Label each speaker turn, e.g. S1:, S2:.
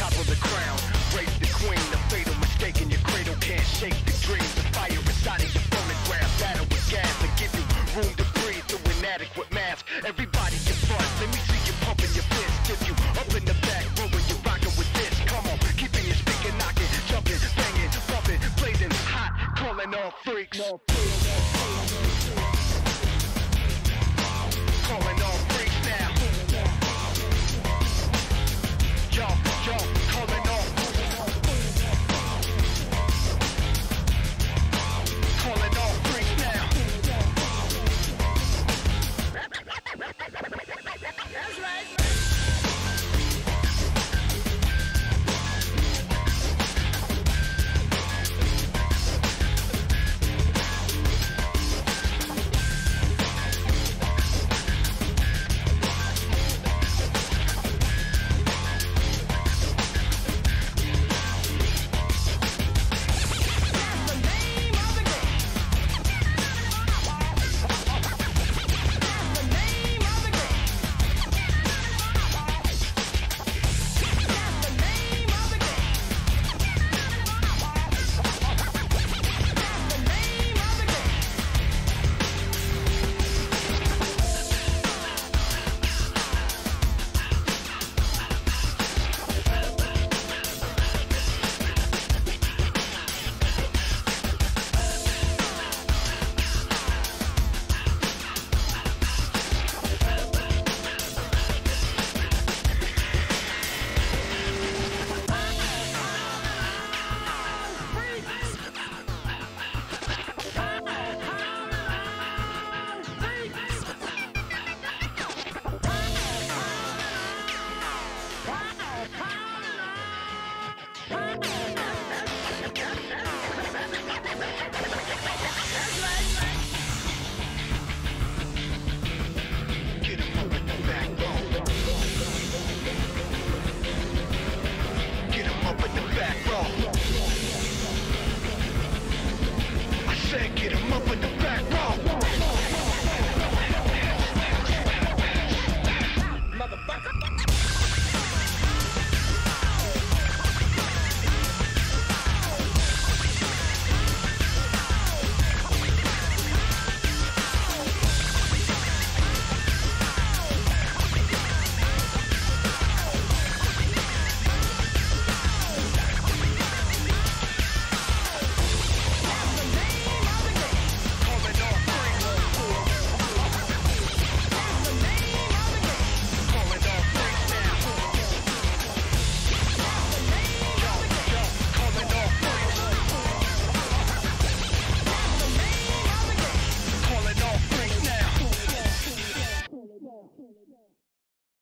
S1: top of the crown. Raise the queen, the fatal mistake in your cradle can't shake the dream. The fire inside of your bonus grab, battle with gas and give you room to breathe through an adequate mask. Everybody can fart, let me see you pumping your fist. Give you up in the back, rolling you rocker with this. Come on, keeping your speaking, knocking, jumping, banging, bumping, blazing, hot, calling all freaks. No, please, no, please. Calling